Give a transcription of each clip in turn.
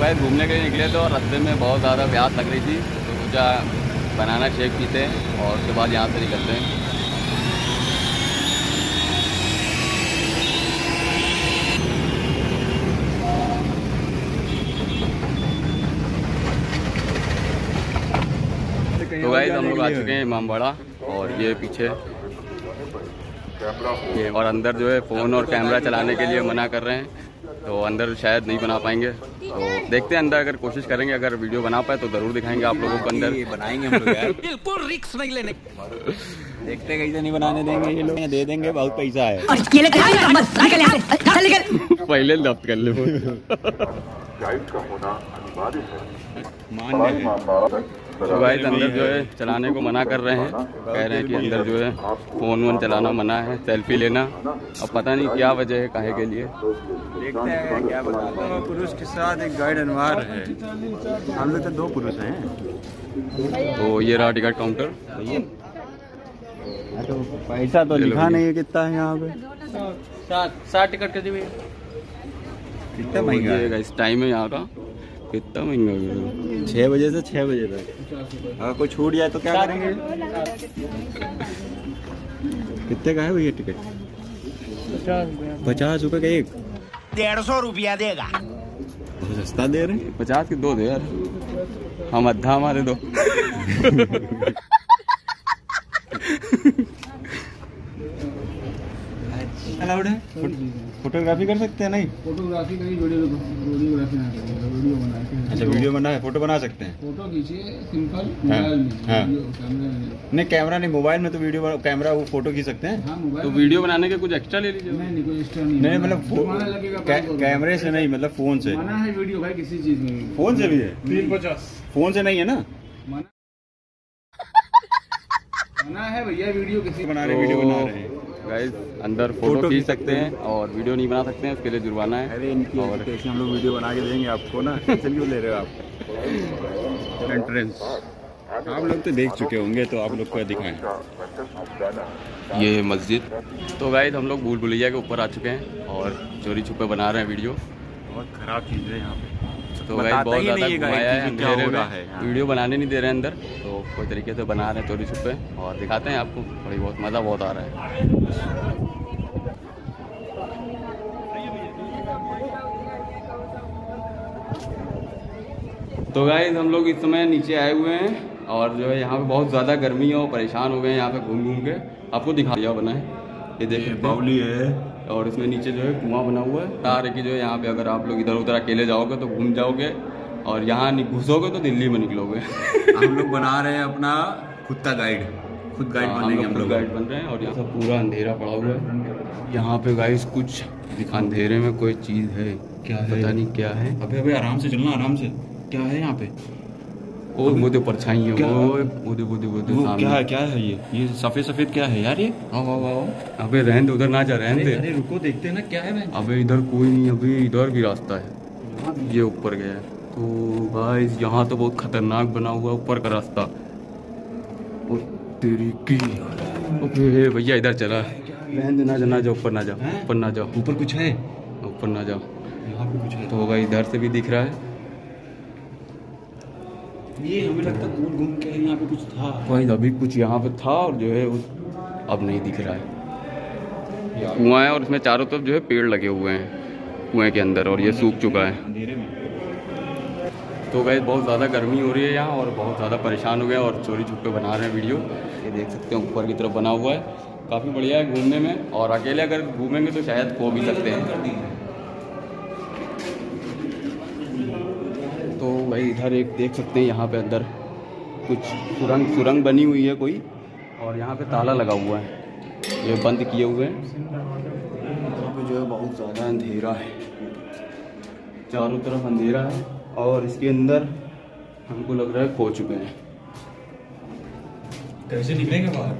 भाई घूमने के लिए निकले और रास्ते में बहुत ज़्यादा प्यास लग रही थी तो सोचा बनाना शेक पीते हैं और उसके बाद यहाँ से निकलते हैं। तो भाई हम लोग आ चुके हैं इमामबाड़ा और ये पीछे। और अंदर जो है फ़ोन और कैमरा चलाने के लिए मना कर रहे हैं। तो अंदर शायद नहीं बना पाएँगे। तो देखते हैं अंदर अगर कोशिश करेंगे अगर वीडियो बना पाए तो ज़रूर दिखाएँगे आप लोगों को अंदर। बनाएँगे हम लोग बिल्कुल रिक्स नहीं लेने। देखते कैसे नहीं बनाने देंगे ये लोग दे देंगे बहुत पैसा है। पहले जब्त कर ले। गाइड का होना अनिवार्य है। मान हैं। तो भाई अंदर जो है चलाने को मना कर रहे हैं। कह रहे हैं कि अंदर जो है फ़ोन वोन चलाना मना है सेल्फी लेना। अब पता नहीं क्या वजह है काहे के लिए। देखते हैं क्या बताते हैं। पुरुष के साथ एक गाइड अनवार है। हम लोग तो दो पुरुष हैं। तो ये रहा टिकट काउंटर तो पैसा तो लिखा नहीं है कितना है यहाँ पे। सात सात टिकट कर दी भैया। कितना महँगा है? इस टाइम है यहाँ का। कितना महँगा है छः बजे से छः बजे तक। अगर कोई छूट जाए तो क्या करेंगे? कितने। का है भैया टिकट? पचास रुपए का एक। डेढ़ सौ रुपया देगा। बहुत सस्ता दे रहे हैं? पचास के दो दे यार। हम अद्धा हमारे दो। अलाउड है फोटोग्राफी कर सकते हैं नहीं? फोटोग्राफी करी वीडियो वीडियोग्राफी ना करिएगा वीडियो बना के अच्छा वीडियो बना है फ़ोटो बना सकते हैं? फ़ोटो खींचिए सिंपल हाँ, मोबाइल में हाँ। वीडियो नहीं। नहीं कैमरा नहीं मोबाइल में तो वीडियो कैमरा वो फ़ोटो खींच सकते हैं? हाँ तो वीडियो बनाने के कुछ एक्स्ट्रा ले लीजिए। नहीं नहीं कोई एक्स्ट्रा नहीं नहीं मतलब कैमरे से नहीं मतलब फ़ोन से। मना है वीडियो भाई किसी चीज़ में। फ़ोन से भी है? तीन पचास। फ़ोन से नहीं है ना? मना है भैया वीडियो किसी बना रहे वीडियो बना रहे। हैं गाइस अंदर फ़ोटो खींच खींच सकते हैं और वीडियो नहीं बना सकते हैं उसके लिए जुर्माना है। अरे इनकी और कैसे हम लोग वीडियो बना के देंगे आपको ना टेंशन क्यों ले रहे हो आप। एंट्रेंस आप लोग तो देख चुके होंगे तो आप लोग को दिखाएँ। ये है मस्जिद। तो गाइस हम लोग भूल भुलैया के ऊपर आ चुके हैं और चोरी छुपे बना रहे हैं वीडियो बहुत खराब चीज़ है यहाँ पे। तो बताता बहुत ज़्यादा नहीं है घुमाया है। अंधेरे हो में रहा है वीडियो बनाने नहीं दे रहे हैं अंदर तो कोई तरीके से बना रहे हैं चोरी छुपे। और दिखाते हैं आपको थोड़ी बहुत मज़ा बहुत आ रहा है। तो गाइज़ हम लोग इस समय नीचे आए हुए हैं और जो है यहाँ पे बहुत ज़्यादा गर्मी है और परेशान हो गए हैं यहाँ पे घूम घूम के। आपको दिखा दिया बना है। ये देख सकते बावली है और इसमें नीचे जो है कुआँ बना हुआ है। तार है कि जो है यहाँ पे अगर आप लोग इधर उधर अकेले जाओगे तो घूम जाओगे और यहाँ घुसोगे तो दिल्ली में निकलोगे। हम लोग बना रहे हैं अपना खुद का गाइड खुद गाइड हाँ, बनेंगे हम लोग गाइड बन रहे हैं और यहाँ सब पूरा अंधेरा पड़ा हुआ है। यहाँ पे गाइस कुछ अंधेरे में कोई चीज़ है क्या है? पता नहीं क्या है। अबे अबे आराम से चलना आराम से। क्या है यहाँ पे? वो जो परछाई है वो दे वो दे सामने। क्या है क्या है ये? ये सफ़ेद सफ़ेद क्या है यार ये? आओ आओ आओ अबे रहने दे उधर ना जा रहने दे। अरे रुको देखते हैं ना क्या है मैं अबे इधर कोई नहीं अभी इधर भी रास्ता है। ये ऊपर गया है। तो गाइस यहाँ तो बहुत खतरनाक बना हुआ ऊपर का रास्ता। ओ तेरी की ओके भैया इधर चला। रहने दे ना जा ना जाओ ऊपर ना जाओ ऊपर ना जाओ ऊपर कुछ है? ऊपर ना जाओ यहाँ पे कुछ है। तो भाई इधर से भी दिख रहा है। ये हमें लगता है घूम के यहाँ पे कुछ था। भाई अभी कुछ यहाँ पे था और जो है उस अब नहीं दिख रहा है। कुआँ है और इसमें चारों तरफ़ जो है पेड़ लगे हुए हैं कुएँ के अंदर और ये सूख चुका है। अंधेरे में। तो गए बहुत ज़्यादा गर्मी हो रही है यहाँ और बहुत ज़्यादा परेशान हो गए और चोरी छुपे बना रहे हैं वीडियो। ये देख सकते हैं ऊपर की तरफ़ बना हुआ है। काफ़ी बढ़िया है घूमने में और अकेले अगर घूमेंगे तो शायद खो भी सकते हैं तो भाई इधर एक देख सकते हैं यहाँ पे अंदर कुछ सुरंग सुरंग बनी हुई है कोई और यहाँ पे ताला लगा हुआ है। ये बंद किए हुए हैं। यहाँ पे जो है बहुत ज़्यादा अंधेरा है। चारों तरफ़ अंधेरा है और इसके अंदर हमको लग रहा है खो चुके हैं। कैसे निकलेंगे बाहर?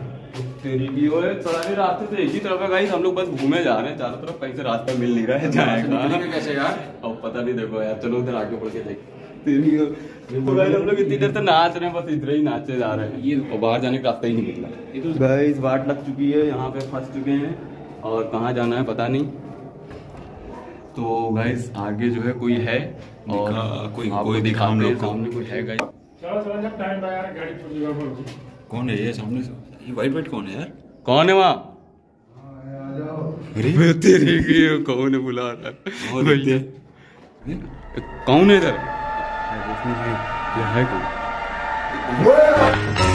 तेरी की ओर सारे रास्ते से एक ही तरफ़ है गाइस हम लोग बस घूमे जा रहे हैं चारों तरफ़ कहीं से रास्ता मिल नहीं रहा है जाएगा कैसे यार? अब पता नहीं देखो यार चलो उधर आगे बढ़ के देख। तेरी तो गाइस हम लोग इतनी देर नाच रहे हैं बस इधर ही नाचते जा रहे हैं। ये और बाहर जाने का रास्ता ही नहीं निकला। गाइस बाट लग चुकी है यहाँ पे फंस चुके हैं। और कहाँ जाना है पता नहीं। तो गाइस आगे जो है कोई है? और कोई- कोई दिखा हम लोग सामने कोई है गाइस कौन है ये सामने से? ये वाइट वाइट कौन है यार? कौन है वहाँ? अरे तेरे कौन है बुला रहा है? हैं कौन है इधर? ये है कौन Oh no. Oh